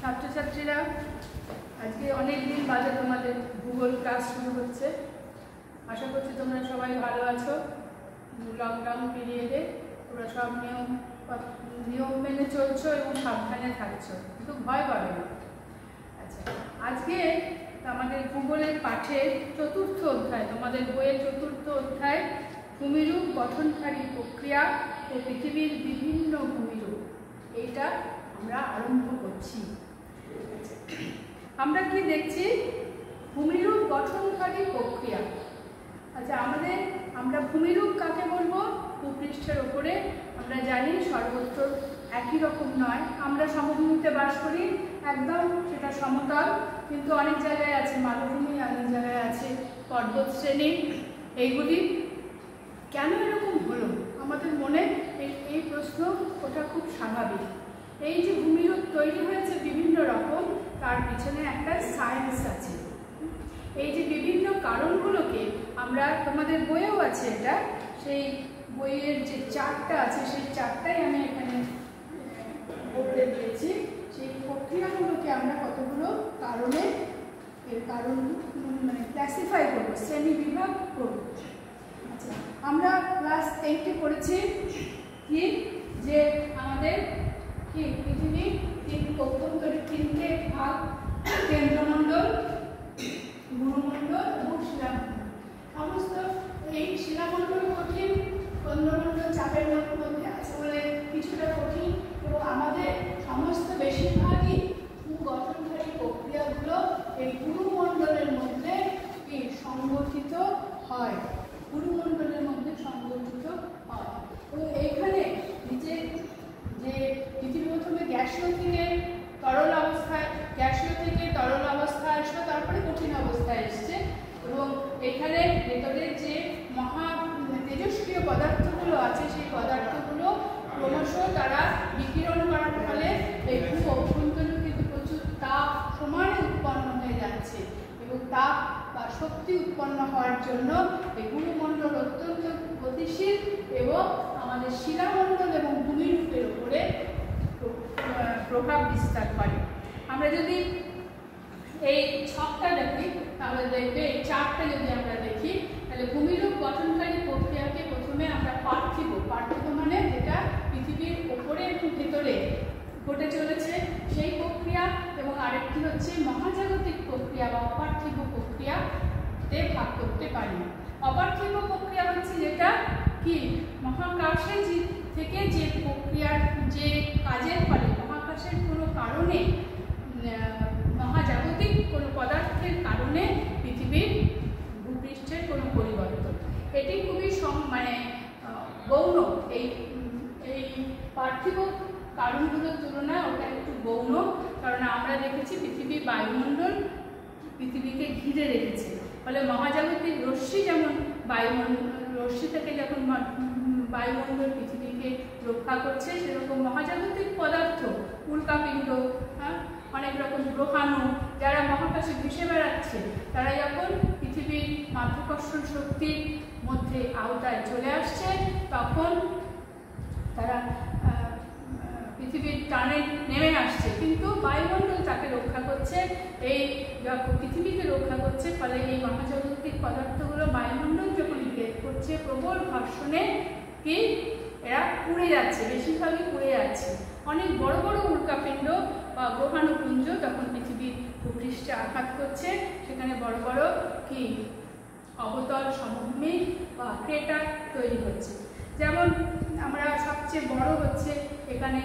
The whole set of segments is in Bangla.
ছাত্রছাত্রীরা, আজকে অনেক দিন বাদে তোমাদের ভূগোল ক্লাস শুরু হচ্ছে। আশা করছি তোমরা সবাই ভালো আছো। লকডাউন পিরিয়ডে তোমরা সব নিয়ম নিয়ম মেনে চলছো এবং সাবধানে থাকছো। কিন্তু ভয় পাবে না। আচ্ছা আজকে আমাদের ভূগোলের পাঠের চতুর্থ অধ্যায়, তোমাদের বইয়ের চতুর্থ অধ্যায়, ভূমিরূপ গঠনকারী প্রক্রিয়া ও পৃথিবীর বিভিন্ন ভূমিরূপ। এইটা আমরা আরম্ভ করছি। আমরা কি দেখছি? ভূমিরূপ গঠনকারী প্রক্রিয়া। আচ্ছা আমাদের, আমরা ভূমিরূপ কাকে বলব? ভূপৃষ্ঠের ওপরে। আমরা জানি সর্বত্র একই রকম নয়। আমরা সমভূমিতে বাস করি, একদম সেটা সমতল, কিন্তু অনেক জায়গায় আছে মালভূমি, অনেক জায়গায় আছে পর্বত শ্রেণি। এইগুলি কেন এরকম হলো? আমাদের মনে এই প্রশ্ন ওটা খুব স্বাভাবিক। এই যে ভূমিরূপ তৈরি হয়েছে বিভিন্ন রকম, তার পিছনে একটা সায়েন্স আছে। এই যে বিভিন্ন কারণগুলোকে আমরা, তোমাদের বইয়েও আছে এটা, সেই বইয়ের যে চারটা আছে, সেই চারটাই আমি এখানে বলতে দিয়েছি। সেই প্রক্রিয়াগুলোকে আমরা কতগুলো কারণে, এর কারণ মানে ক্লাসিফাই করব শ্রেণি বিভাগ করব। আচ্ছা আমরা ক্লাস এইটে পড়েছি কি যে আমাদের কি পৃথিবী তিন অভ্যন্তরীণ তিনটে ভাগ কেন্দ্রমণ্ডল গুরুমণ্ডল এবং শিলামণ্ডল সমস্ত এই শিলামণ্ডল কঠিন কেন্দ্রমণ্ডল চাপের মধ্যে আছে বলে কিছুটা কঠিন এবং আমাদের সমস্ত বেশিরভাগই গঠনকারী প্রক্রিয়াগুলো এই গুরুমণ্ডলের মধ্যে কি সংগঠিত হয় গুরুমণ্ডলের মধ্যে সংগঠিত হয় তো এইখানে নিচে যে পৃথিবী প্রথমে গ্যাসীয় থেকে তরল অবস্থায় গ্যাসীয় থেকে তরল অবস্থায় আসলো তারপরে কঠিন অবস্থায় এসছে এবং এখানে ভেতরের যে মহা তেজস্ক্রিয় পদার্থগুলো আছে সেই পদার্থগুলো ক্রমশ তারা বিকিরণ করার ফলে এই খুব অভ্যন্তরীণ কিন্তু প্রচুর তাপ সমানে উৎপন্ন হয়ে যাচ্ছে এবং তাপ বা শক্তি উৎপন্ন হওয়ার জন্য এই গুরুমণ্ডল অত্যন্ত গতিশীল এবং আমাদের শিলামণ্ডল এবং ভূমিরূপের উপরে প্রভাব বিস্তার করে। আমরা যদি এই ছকটা দেখি, তাহলে দেখবে এই চারটা যদি আমরা দেখি, তাহলে ভূমিরূপ গঠনকারী প্রক্রিয়াকে প্রথমে আমরা পার্থিব। পার্থিব মানে যেটা পৃথিবীর ওপরে এবং ভেতরে। ঘটে চলেছে সেই প্রক্রিয়া এবং আরেকটি হচ্ছে মহাজাগতিক প্রক্রিয়া বা অপার্থিব প্রক্রিয়াতে ভাগ করতে পারি। অপার্থিব প্রক্রিয়া হচ্ছে যেটা কি? মহাকাশে থেকে যে প্রক্রিয়ার, যে কাজের ফলে, মহাকাশের কোনো কারণে মহাজাগতিক কোনো পদার্থের কারণে পৃথিবীর ভূপৃষ্ঠের কোনো পরিবর্তন। এটি খুবই মানে গৌণ এই এই পার্থিব কারণগুলোর তুলনায় ওটা একটু গৌণ, কারণ আমরা দেখেছি পৃথিবীর বায়ুমণ্ডল পৃথিবীকে ঘিরে রেখেছে। ফলে মহাজাগতিক রশ্মি যেমন বায়ুমণ্ডল রশ্মি থেকে যখন বায়ুমণ্ডল পৃথিবীকে রক্ষা করছে, সেরকম মহাজাগতিক পদার্থ, উল্কাপিণ্ড হ্যাঁ অনেক রকম গ্রহাণু যারা মহাকাশে ভেসে বেড়াচ্ছে, তারা যখন পৃথিবীর মাধ্যাকর্ষণ শক্তির মধ্যে আওতায় চলে আসছে, তখন তারা পৃথিবীর টানে নেমে আসছে। কিন্তু বায়ুমণ্ডল তাকে রক্ষা করছে, এই পৃথিবীকে রক্ষা করছে, ফলে এই মহাজাগতিক পদার্থগুলো বায়ুমণ্ডল যখন ভেদ করছে, প্রবল ঘর্ষণে কি? এরা পুড়ে যাচ্ছে, বেশিরভাগই পুড়ে যাচ্ছে। অনেক বড় বড় উল্কাপিণ্ড বা গ্রহাণুপুঞ্জ যখন পৃথিবীর ভূপৃষ্ঠে আঘাত করছে, সেখানে বড় বড় কি? অবতল, সমভূমি বা ক্রেটার তৈরি হচ্ছে। যেমন আমরা সবচেয়ে বড় হচ্ছে এখানে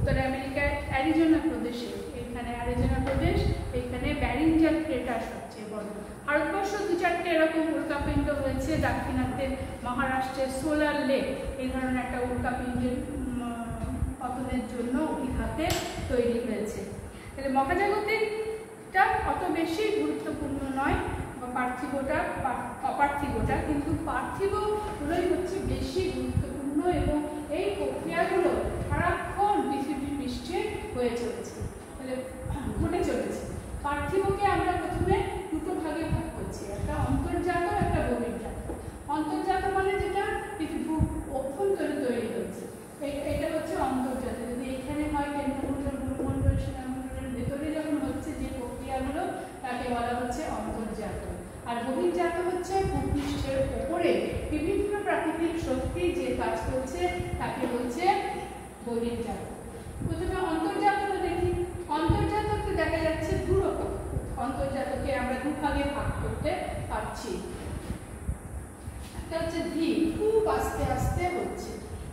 উত্তর আমেরিকার অ্যারিজোনা প্রদেশে। এখানে অ্যারিজোনা প্রদেশ, এখানে ব্যারিঞ্জার ক্রেটার সবচেয়ে বড়। ভারতবর্ষ দু চারটে এরকম উল্কাপিণ্ড হয়েছে, দাক্ষিণাত্যের মহারাষ্ট্রের সোলার লেক। এই ধরনের একটা উল্কাপিণ্ডের পতনের জন্য ইহাতে তৈরি হয়েছে। তাহলে মহাজাগতিকটা অত বেশি গুরুত্বপূর্ণ নয়, বা পার্থিবটা অপার্থিবটা, কিন্তু পার্থিবগুলোই হচ্ছে বেশি গুরুত্বপূর্ণ এবং এই প্রক্রিয়াগুলো সারাক্ষণ সে হয়ে চলেছে। তাহলে ঘটে চলেছে। পার্থিবকে আমরা প্রথমে দুটো ভাগে ভাগ করছি। একটা অন্তর্জাত, একটা বহির্জাত অন্তর্জাত মানে যেটা পৃথিবীর অভ্যন্তরে তৈরি হচ্ছে। এটা হচ্ছে অন্তর্জাত। যদি এখানে হয় ভূমণ্ডল ভেতরে যখন হচ্ছে যে প্রক্রিয়াগুলো, তাকে বলা হচ্ছে অন্তর্জাত। আর বহির্জাত হচ্ছে ভূপৃষ্ঠের ওপরে বিভিন্ন প্রাকৃতিক শক্তি যে কাজ করছে, তাকে হচ্ছে বহির্জাত প্রথমে অন্তর্জাতক দেখি। অন্তর্জাতককে দেখা যাচ্ছে দুরকম অন্তর্জাতকে আমরা দুভাগে ভাগ করতে পারছি। একটা হচ্ছে ধীর খুব আস্তে আস্তে হচ্ছে।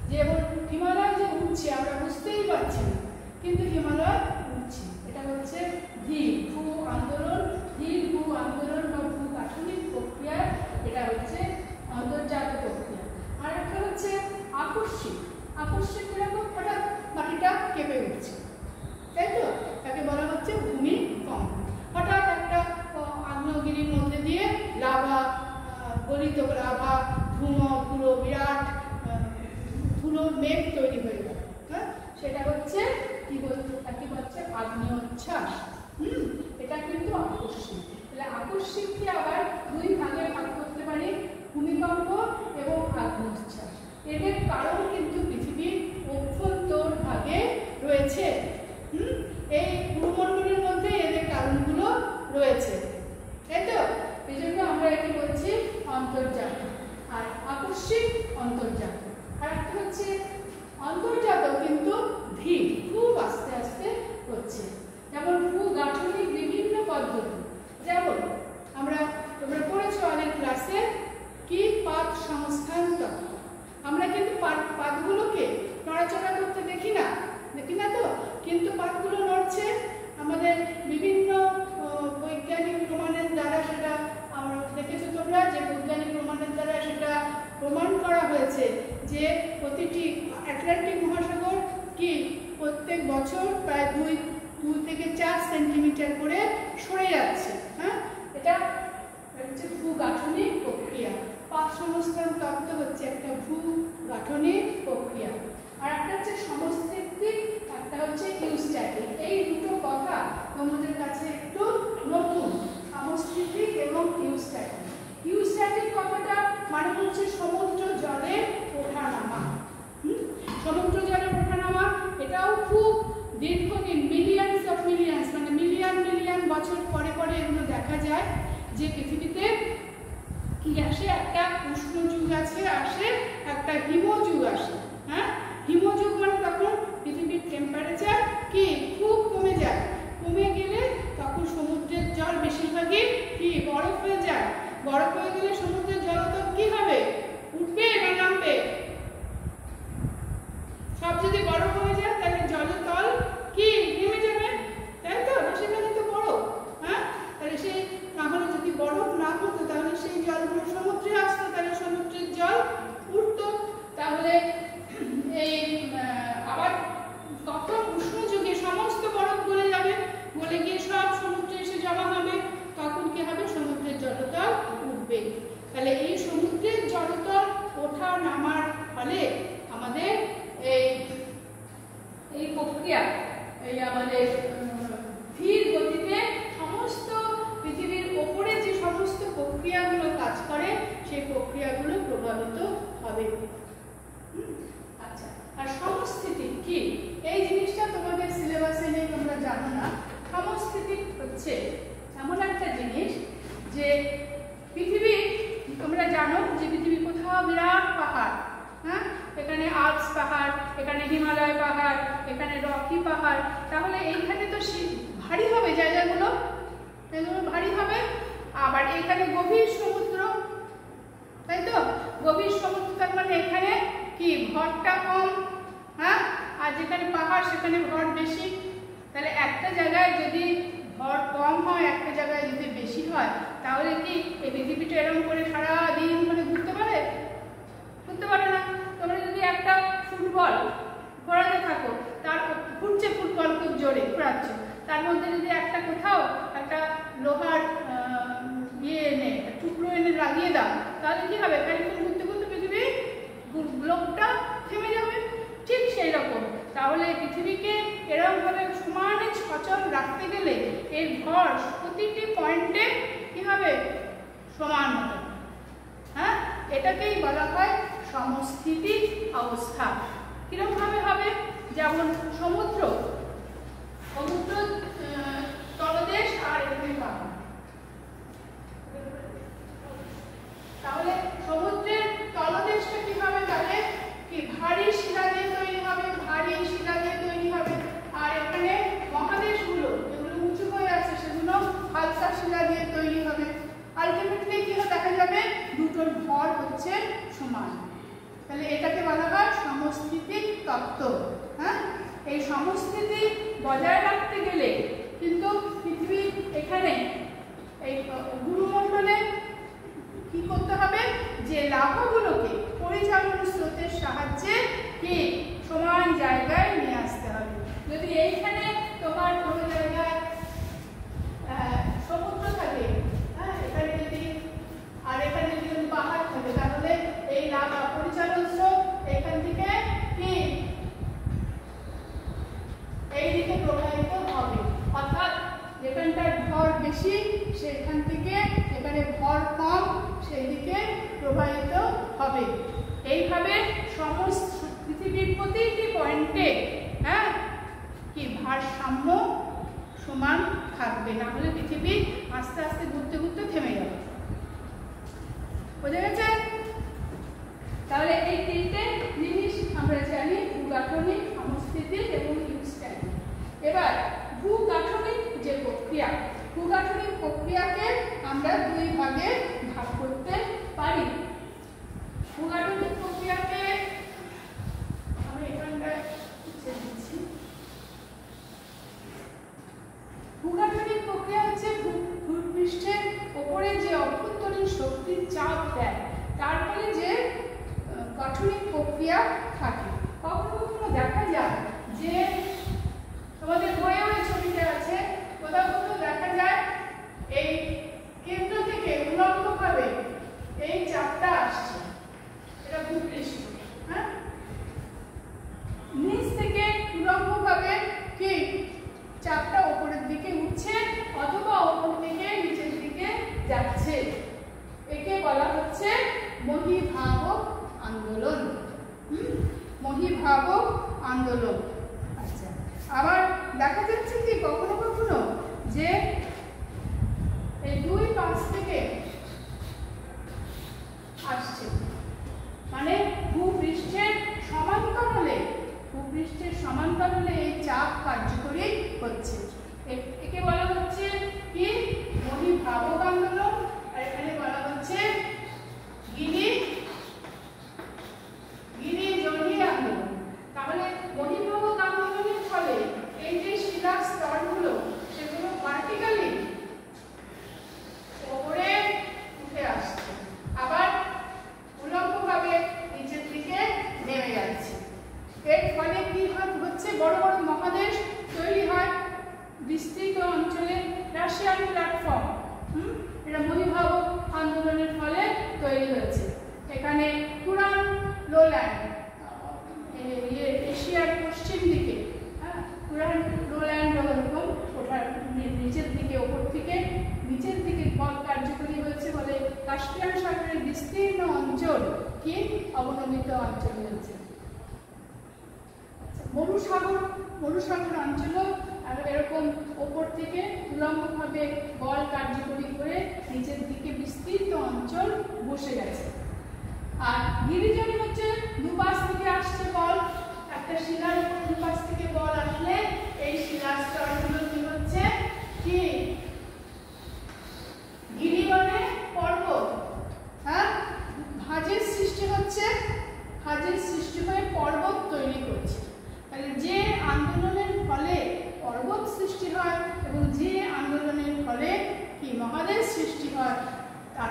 যেমন হিমালয় যে উঠছে আমরা বুঝতেই পারছি না। কিন্তু হিমালয় উঠছে এটা হচ্ছে ধীর ভূ আন্দোলন। ধীর ভূ আন্দোলন বা ভূ কাঠনিক প্রক্রিয়া, এটা হচ্ছে অন্তর্জাত প্রক্রিয়া। আর একটা হচ্ছে আকস্মিক। আকস্মিক এরকম হঠাৎ পাখিটা কেঁপে উঠছে। তাই তো? তাকে বলা হচ্ছে ভূমিকম্প হঠাৎ একটা আগ্নেয়গিরির মধ্যে দিয়ে লাভা গলিত লাভা, ধুম পুরো বিরাট ধুলো, মেঘ তৈরি হয়ে গেল। হ্যাঁ? সেটা হচ্ছে কি বলতে তাকে হচ্ছে আগ্নেয়োচ্ছ্বাস। মধ্যে যদি একটা কোথাও একটা লোহার ইয়ে এনে টুকরো এনে লাগিয়ে দাও, তাহলে কী হবে? খানিক্ষণ ঘুরতে ঘুরতে পৃথিবী লোকটা থেমে যাবে। ঠিক সেই রকম। তাহলে পৃথিবীকে এরকমভাবে সমানে সচল রাখতে গেলে এর ঘর প্রতিটি পয়েন্টে কী হবে? সমান হবে। হ্যাঁ? এটাকেই বলা হয় সমস্থিতি অবস্থা। কীরকমভাবে হবে? যেমন সমুদ্র। সমুদ্র তলদেশ আর এখানে সমুদ্রের তলদেশটা ভারী শিলা দিয়ে তৈরি ভারী শিলা দিয়ে তৈরি যেগুলো উঁচু হয়ে আছে, সেগুলো শিলা দিয়ে তৈরি হবে। কি দেখা যাবে দুটোর ভর হচ্ছে তাহলে এটাকে বলা হয় সমস্থিতিক তত্ত্ব। হ্যাঁ? এই সমস্থিতিক বজায় রাখতে গেলে কিন্তু পৃথিবী এখানে, এই গুরুমণ্ডলে কি করতে হবে? যে লাভগুলোকে পরিচালন স্রোতের সাহায্যে কি সমান জায়গায় নিয়ে আসতে হবে। যদি এইখানে তোমার মহিভাবক আন্দোলন। মহিভাবক আন্দোলন। আচ্ছা। আবার দেখা যাচ্ছে কি কখনো কখনো যে এই দুই পাশ থেকে আসছে। মানে ভূপৃষ্ঠের সমান্তরালে ভূপৃষ্ঠের সমান্তরালে এই চাপ কার্যকরী হচ্ছে। একে বলা হচ্ছে কি? মহিভাবক আন্দোলন। কার্যকরী করে নিচের দিকে বিস্তৃত অঞ্চল বসে গেছে। আর ডিভিশন হচ্ছে দুপাশ থেকে আসছে বল। একটা শিলার উপর দুপাশ থেকে বল আসলে এই শিলার স্তরগুলো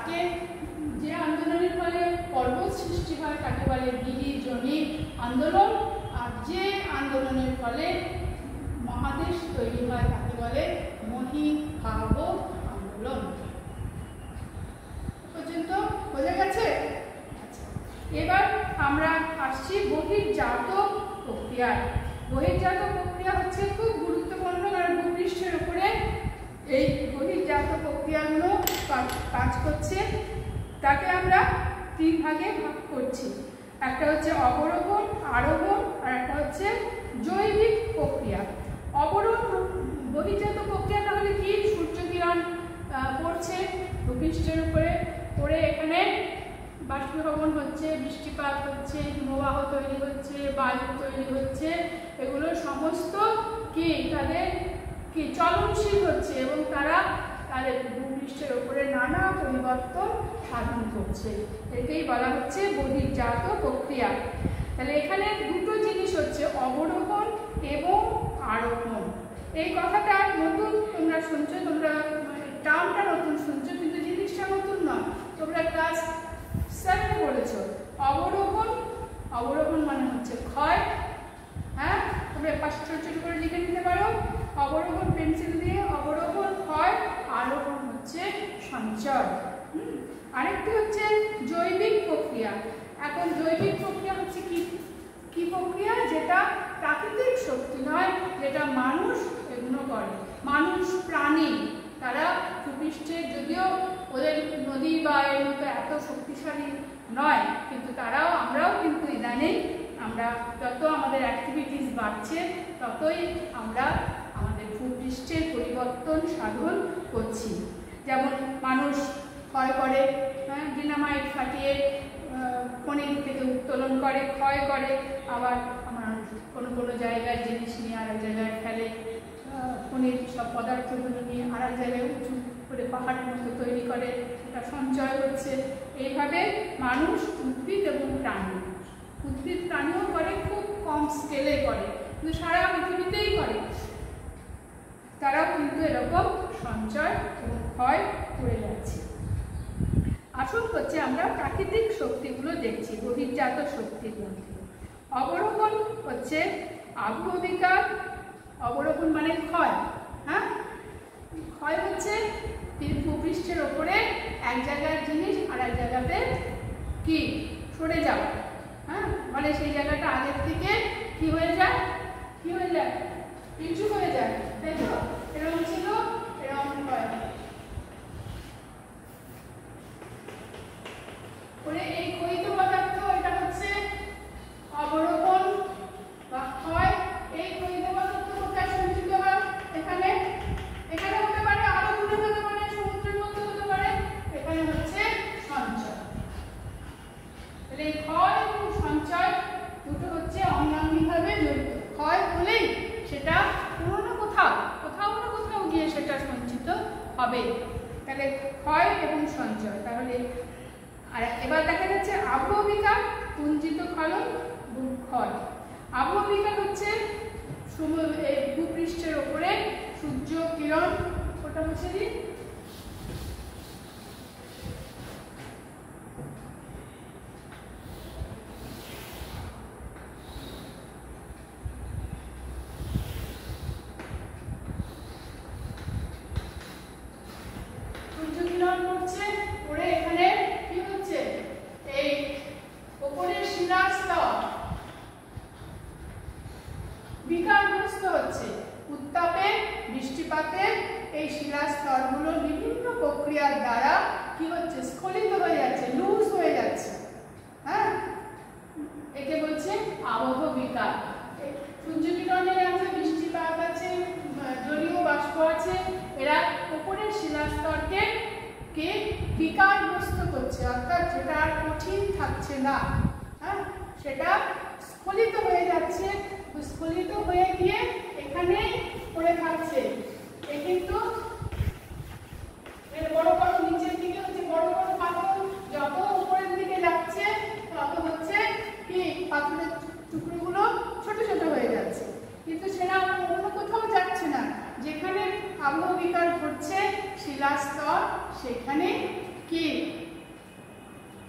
তাকে যে আন্দোলনের ফলে পর্বত সৃষ্টি হয়, তাকে বলে গিরি জমি আন্দোলন। আর যে আন্দোলনের ফলে মহাদেশ তৈরি হয়, তাকে বলে মহিন একটা হচ্ছে অবরোহণ, আরোহণ, আর একটা হচ্ছে জৈবিক প্রক্রিয়া। অবরোহণ বহির্জাত প্রক্রিয়া তাহলে কি? সূর্য কিরণ পড়ছে ভূপৃষ্ঠের উপরে, পড়ে এখানে বাষ্পীভবন হচ্ছে, বৃষ্টিপাত হচ্ছে, হিমবাহ তৈরি হচ্ছে, বায়ু তৈরি হচ্ছে, এগুলো সমস্ত কি? তাদের কি? চলনশীল হচ্ছে এবং তারা তাহলে ভূপৃষ্ঠের ওপরে নানা পরিবর্তন সাধন করছে। একেই বলা হচ্ছে বহির্জাত প্রক্রিয়া। তাহলে এখানে দুটো জিনিস হচ্ছে, অবরোহণ এবং আরোহণ। এই কথাটা নতুন তোমরা শুনছো, তোমরা মানে টার্মটা নতুন শুনছো, কিন্তু জিনিসটা নতুন নয়। তোমরা ক্লাস সেভেন বলেছ অবরোহণ অবরোহণ মানে হচ্ছে ক্ষয় হ্যাঁ? তোমরা পাশে ছোট ছোট করে লিখে নিতে পারো। অবরোহণ পেন্সিল দিয়ে অবরোহণ হয় আরোহণ হচ্ছে সঞ্চয়। আরেকটি হচ্ছে জৈবিক প্রক্রিয়া। এখন জৈবিক প্রক্রিয়া হচ্ছে কি? কি প্রক্রিয়া? যেটা প্রাকৃতিক শক্তি নয়, যেটা মানুষ এগুলো করে। মানুষ, প্রাণী, তারা ভূপৃষ্ঠে যদিও ওদের নদী বা এর মতো এত শক্তিশালী নয়, কিন্তু তারাও, আমরাও কিন্তু ইদানিং আমরা, যত আমাদের অ্যাক্টিভিটিস বাড়ছে, ততই আমরা ভূপৃষ্ঠের পরিবর্তন সাধন করছি। যেমন মানুষ ক্ষয় করে হ্যাঁ ডিনামাইট ফাটিয়ে খনির থেকে উত্তোলন করে, ক্ষয় করে, আবার আমার কোনো কোনো জায়গায় জিনিস নিয়ে আর এক জায়গায় ফেলে খনির সব পদার্থগুলো নিয়ে আর এক জায়গায় উঁচু করে পাহাড়ের মতো তৈরি করে, সেটা সঞ্চয় হচ্ছে। এইভাবে মানুষ উদ্ভিদ এবং প্রাণী, উদ্ভিদ প্রাণীও করে, খুব কম স্কেলে করে, কিন্তু সারা পৃথিবীতেই করে। তারাও কিন্তু এরকম সঞ্চয় ক্ষয় করে যাচ্ছে। আসল হচ্ছে আমরা প্রাকৃতিক শক্তিগুলো দেখছি, বহির্জাত শক্তির মধ্যে। অবরোহণ হচ্ছে আবহবিকার অবরোহণ মানে ক্ষয় হ্যাঁ? ক্ষয় হচ্ছে ভূপৃষ্ঠের ওপরে এক জায়গার জিনিস আর এক জায়গাতে কি? সরে যাওয়া হ্যাঁ? মানে সেই জায়গাটা আগের থেকে কি হয়ে যায়? কি হয়ে যায়? নিচু হয়ে যায়, তাই তো? এরকম ছিল, এরকম হয়। করে এই ক্ষয়িত পদার্থ, এটা হচ্ছে অবরোহণ বা ক্ষয় এই ক্ষয়িত পদার্থ কোথায় সঞ্চিত হয় এখানে এখানে হতে পারে আরও দূরে হতে পারে সমুদ্রের মধ্যে হতে পারে এখানে হচ্ছে সঞ্চয় তাহলে এই ক্ষয় এবং সঞ্চয় দুটো হচ্ছে অঙ্গাঙ্গিভাবে জড়িত ক্ষয় হলেই সেটা কোনো না কোথাও কোথাও না কোথাও গিয়ে সেটা সঞ্চিত হবে তাহলে ক্ষয় এবং সঞ্চয় তাহলে আর এবার দেখা যাচ্ছে আবহবিকা পুঞ্জিত ফলন ক্ষয় আবহবিকা হচ্ছে ভূপৃষ্ঠের ওপরে সূর্য কিরণ ওটা মুছে দিই সূর্য কিরণ পড়ছে পড়ে এখানে কি হচ্ছে এই ওপরের শিলার স্তর বিকারগ্রস্ত হচ্ছে উত্তাপে বৃষ্টিপাতে এই শিলার স্তরগুলো বিভিন্ন প্রক্রিয়ার দ্বারা কি হচ্ছে স্খলিত হয়ে যাচ্ছে লুজ হয়ে যাচ্ছে হ্যাঁ একে বলছে আবহ বিকার সূর্য কিরণের আছে বৃষ্টিপাত আছে জলীয় বাষ্প আছে এরা উপরের শিলাস্তরকে কে বিকারগ্রস্ত করছে অর্থাৎ যেটা আর কঠিন থাকছে না হ্যাঁ সেটা স্খলিত হয়ে যাচ্ছে। স্খলিত হয়ে গিয়ে এখানে পড়ে থাকছে। এ কিন্তু বড় বড় নিচের দিকে হচ্ছে বড় বড় পাথর। যত উপরের দিকে যাচ্ছে, তত হচ্ছে কি? পাথরের টুকরোগুলো ছোট ছোট হয়ে যাচ্ছে। কিন্তু সেটা অন্য কোথাও যাচ্ছে না। যেখানে আবহবিকার ঘটছে, শিলাস্তর, সেখানে কি?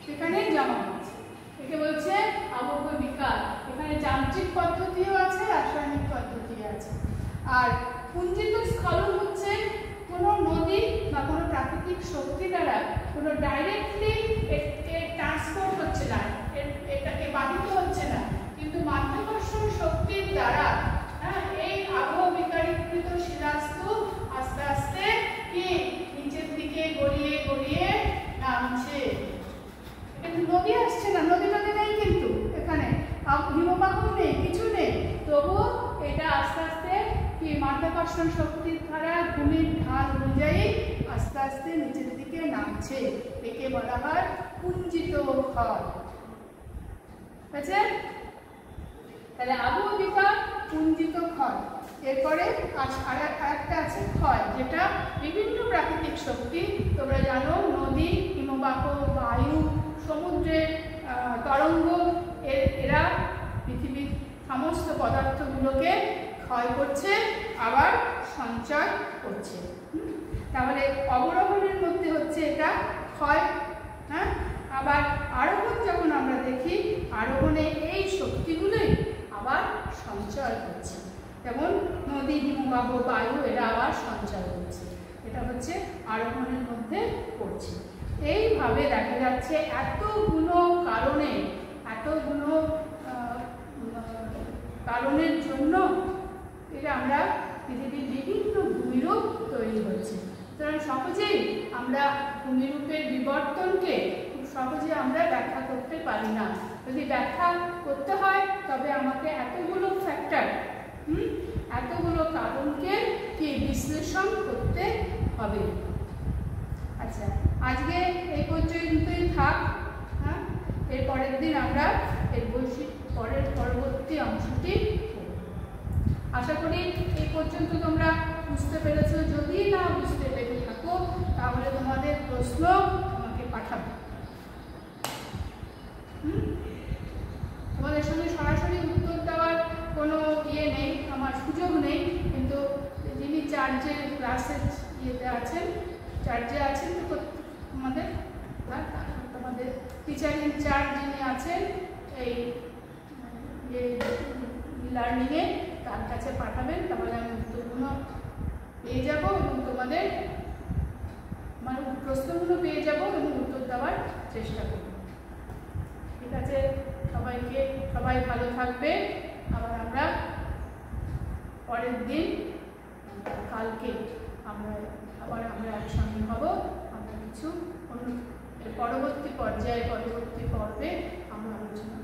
সেখানে জমা হচ্ছে একে বলছে আবহ বিকার। এখানে যান্ত্রিক পদ্ধতিও আছে, রাসায়নিক পদ্ধতি আছে। আর পুঞ্জিত স্খলন হচ্ছে কোনো নদী বা কোনো প্রাকৃতিক শক্তি দ্বারা কোনো ডাইরেক্টলি ট্রান্সপোর্ট হচ্ছে না এটাকে বাধিত হচ্ছে না কিন্তু মাধ্যাকর্ষণ শক্তির দ্বারা হ্যাঁ এই আবহাওয়া বিকারীকৃত শিলাস্তূপ আস্তে আস্তে কি নিচের দিকে গড়িয়ে গড়িয়ে নামছে কিন্তু নদী আসছে না নদী নদী নেই কিন্তু এখানে হিমবাহ নেই কিছু নেই তবু এটা আস্তে আস্তে কি মাধ্যাকর্ষণ শক্তির দ্বারা ভূমির ঢাল অনুযায়ী আস্তে আস্তে নিচের দিকে নামছে একে বলা হয় পুঞ্জিত ক্ষয় আছে তাহলে আবহবিকা পুঞ্জিত ক্ষয় এরপরে আর একটা আছে ক্ষয় যেটা বিভিন্ন প্রাকৃতিক শক্তি তোমরা জানো নদী হিমবাহ বায়ু সমুদ্রের তরঙ্গ এরা পৃথিবীর সমস্ত পদার্থগুলোকে ক্ষয় করছে, আবার সঞ্চয় করছে। তাহলে অবরোহণের মধ্যে হচ্ছে এটা ক্ষয় হ্যাঁ? আবার আরোহণ যখন আমরা দেখি, আরোহণে এই শক্তিগুলোই আবার সঞ্চয় করছে। যেমন নদী, হিমবাহ, বায়ু, এরা আবার সঞ্চয় করছে। এটা হচ্ছে আরোহণের মধ্যে পড়ছে। এইভাবে দেখা যাচ্ছে এতগুলো কারণে, এতগুলো কারণের জন্য এটা আমরা পৃথিবীর বিভিন্ন ভূমিরূপ তৈরি হচ্ছে সুতরাং সহজেই আমরা ভূমিরূপের বিবর্তনকে খুব সহজে আমরা ব্যাখ্যা করতে পারি না। যদি ব্যাখ্যা করতে হয়, তবে আমাকে এতগুলো ফ্যাক্টর হুম, এতগুলো কারণকে কি বিশ্লেষণ করতে হবে? আচ্ছা আজকে এই পর্যন্তই থাক হ্যাঁ এর পরের দিন আমরা এর বৈশিক পরের পরবর্তী অংশটি আশা করি এই পর্যন্ত তোমরা বুঝতে পেরেছ। যদি না বুঝতে পেরে থাকো, তাহলে তোমাদের প্রশ্ন আমাকে পাঠাবে? তোমাদের সঙ্গে সরাসরি উত্তর দেওয়ার কোনো ইয়ে নেই, আমার সুযোগ নেই। কিন্তু যিনি চার্জে ক্লাসের ইয়েতে আছেন চার্জে আছেন, তো তোমাদের তোমাদের টিচার ইন চার্জ যিনি আছেন, এই লার্নিংয়ে তার কাছে পাঠাবেন, তাহলে আমি উত্তরগুলো পেয়ে যাব এবং তোমাদের মানে প্রশ্নগুলো পেয়ে যাব এবং উত্তর দেওয়ার চেষ্টা করব। ঠিক আছে? সবাইকে, সবাই ভালো থাকবে। আবার আমরা পরের দিন, কালকে আমরা আবার আমরা একসঙ্গে হব। আমরা কিছু অন্য পরবর্তী পর্যায়ে, পরবর্তী পর্বে আমরা আলোচনা